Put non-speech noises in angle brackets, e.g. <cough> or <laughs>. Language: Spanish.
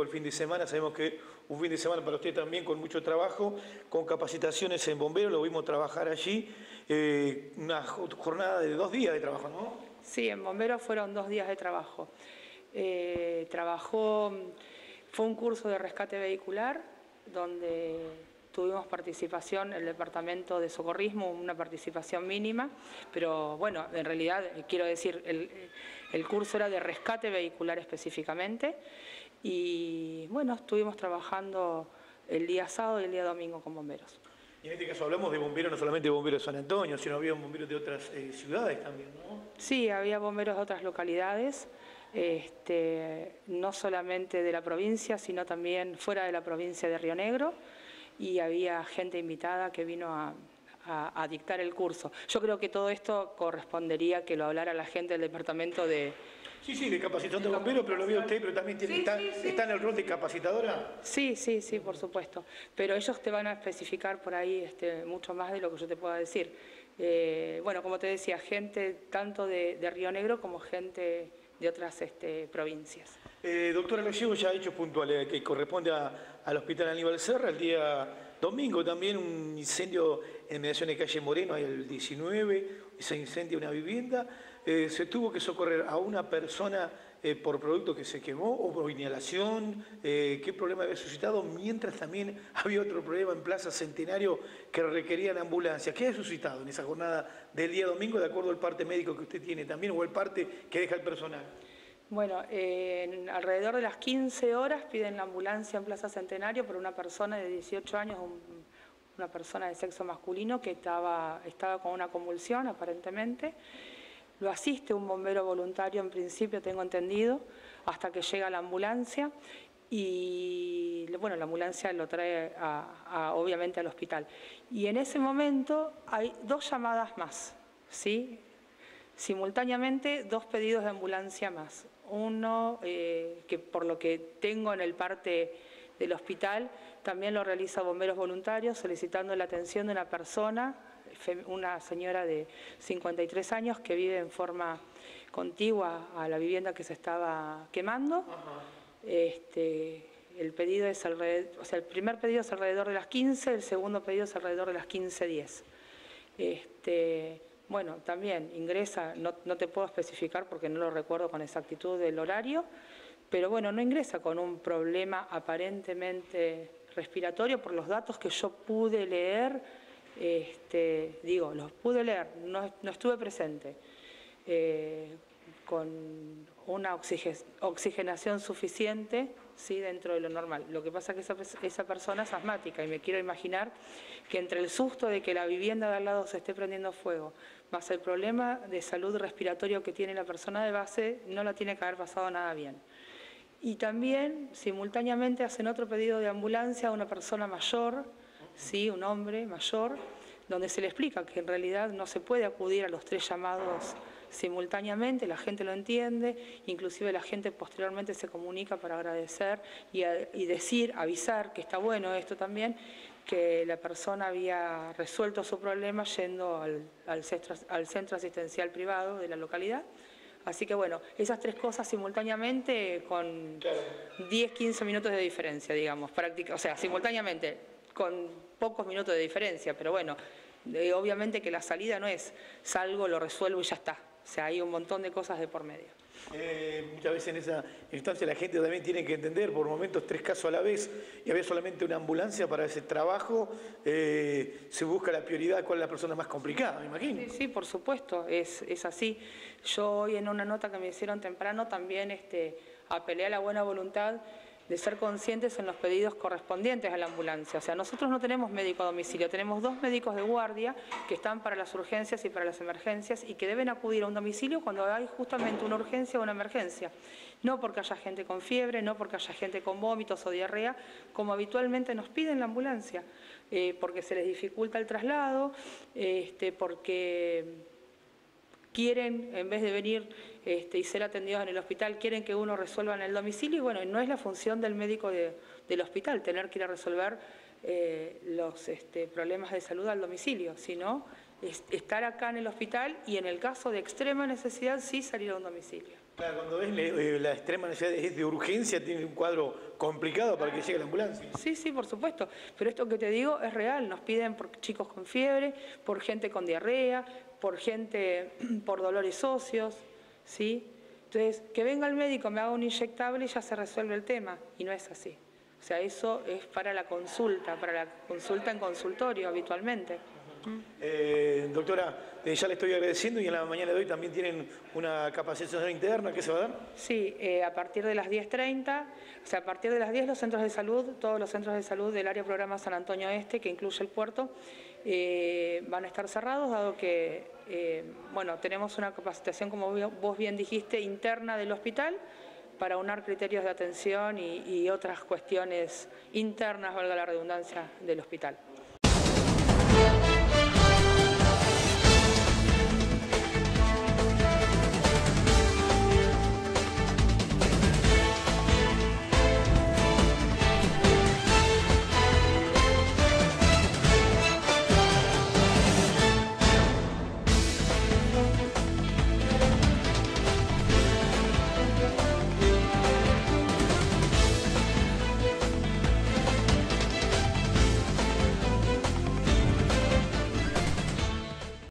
el fin de semana. Sabemos que un fin de semana para usted también con mucho trabajo, con capacitaciones en bomberos, lo vimos trabajar allí. Eh, una jornada de dos días de trabajo, ¿no? Sí, en bomberos fueron dos días de trabajo. Eh, trabajó, fue un curso de rescate vehicular donde tuvimos participación, el departamento de socorrismo, una participación mínima, pero bueno, en realidad eh, quiero decir, el, el curso era de rescate vehicular específicamente y bueno, estuvimos trabajando el día sábado y el día domingo con bomberos. Y en este caso hablamos de bomberos, no solamente de bomberos de San Antonio, sino había bomberos de otras eh, ciudades también, ¿no? Sí, había bomberos de otras localidades, este, no solamente de la provincia, sino también fuera de la provincia de Río Negro y había gente invitada que vino a, dictar el curso. Yo creo que todo esto correspondería que lo hablara la gente del departamento de... Sí, sí, de capacitación de bomberos, pero lo vio usted, pero también tiene, está, está, en el rol de capacitadora. Sí, sí, sí, por supuesto. Pero ellos te van a especificar por ahí este, mucho más de lo que yo te pueda decir. Eh, bueno, como te decía, gente tanto de Río Negro como gente de otras este, provincias. Eh, doctora, lo llevo ya hecho puntual, eh, que corresponde al Hospital Aníbal Serra, el día domingo también un incendio en mediaciones de calle Moreno, el 19, se incendia una vivienda, eh, se tuvo que socorrer a una persona eh, por producto que se quemó o por inhalación, qué problema había suscitado, mientras también <laughs> había otro problema en Plaza Centenario que requerían ambulancia. ¿Qué ha suscitado en esa jornada del día domingo de acuerdo al parte médico que usted tiene también o el parte que deja el personal? Bueno, alrededor de las 15 horas piden la ambulancia en Plaza Centenario por una persona de 18 años, una persona de sexo masculino que estaba, estaba con una convulsión aparentemente. Lo asiste un bombero voluntario en principio, tengo entendido, hasta que llega la ambulancia y bueno, la ambulancia lo trae obviamente al hospital. Y en ese momento hay dos llamadas más, ¿sí? Simultáneamente dos pedidos de ambulancia más. Uno, eh, que por lo que tengo en el parte del hospital, también lo realiza bomberos voluntarios solicitando la atención de una persona, una señora de 53 años que vive en forma contigua a la vivienda que se estaba quemando. Este, el pedido es alrededor, o sea, el primer pedido es alrededor de las 15, el segundo pedido es alrededor de las 15.10. Este, bueno, también ingresa, no, te puedo especificar porque no lo recuerdo con exactitud del horario, pero bueno, no ingresa con un problema aparentemente respiratorio por los datos que yo pude leer, este, digo, los pude leer, no, estuve presente. Eh, con una oxigenación suficiente ¿sí? dentro de lo normal. Lo que pasa es que esa, persona es asmática y me quiero imaginar que entre el susto de que la vivienda de al lado se esté prendiendo fuego, más el problema de salud respiratorio que tiene la persona de base, no la tiene que haber pasado nada bien. Y también simultáneamente hacen otro pedido de ambulancia a una persona mayor, ¿sí? un hombre mayor, donde se le explica que en realidad no se puede acudir a los tres llamados simultáneamente, la gente lo entiende, inclusive la gente posteriormente se comunica para agradecer y, decir, avisar que está bueno esto también, que la persona había resuelto su problema yendo al, centro, asistencial privado de la localidad. Así que bueno, esas tres cosas simultáneamente con 10, 15 minutos de diferencia, digamos, práctica, o sea, simultáneamente, con pocos minutos de diferencia, pero bueno, eh, obviamente que la salida no es salgo, lo resuelvo y ya está. O sea, hay un montón de cosas de por medio. Eh, muchas veces en esa instancia la gente también tiene que entender por momentos tres casos a la vez y había solamente una ambulancia para ese trabajo, eh, se busca la prioridad, cuál es la persona más complicada, me imagino. Sí, sí por supuesto, es, es, así. Yo hoy en una nota que me hicieron temprano también este, apelé a la buena voluntad de ser conscientes en los pedidos correspondientes a la ambulancia. O sea, nosotros no tenemos médico a domicilio, tenemos dos médicos de guardia que están para las urgencias y para las emergencias y que deben acudir a un domicilio cuando hay justamente una urgencia o una emergencia. No porque haya gente con fiebre, no porque haya gente con vómitos o diarrea, como habitualmente nos piden la ambulancia, eh, porque se les dificulta el traslado, este, porque quieren, en vez de venir este, y ser atendidos en el hospital, quieren que uno resuelva en el domicilio y bueno, no es la función del médico del hospital tener que ir a resolver eh, los este, problemas de salud al domicilio, sino estar acá en el hospital y en el caso de extrema necesidad sí salir a un domicilio. Claro, cuando ves eh, la extrema necesidad es de urgencia, tiene un cuadro complicado para que llegue la ambulancia. Sí, sí, por supuesto. Pero esto que te digo es real. Nos piden por chicos con fiebre, por gente con diarrea, por gente <clears throat> por dolores óseos, ¿sí? Entonces, que venga el médico, me haga un inyectable y ya se resuelve el tema. Y no es así. O sea, eso es para la consulta, para la consulta en consultorio habitualmente. Eh, doctora, eh, ya le estoy agradeciendo y en la mañana de hoy también tienen una capacitación interna, ¿qué se va a dar? Sí, eh, a partir de las 10.30, o sea, a partir de las 10 los centros de salud, todos los centros de salud del área programa San Antonio Este, que incluye el puerto, van a estar cerrados, dado que, bueno, tenemos una capacitación, como vos bien dijiste, interna del hospital, para unar criterios de atención y, y otras cuestiones internas, valga la redundancia, del hospital.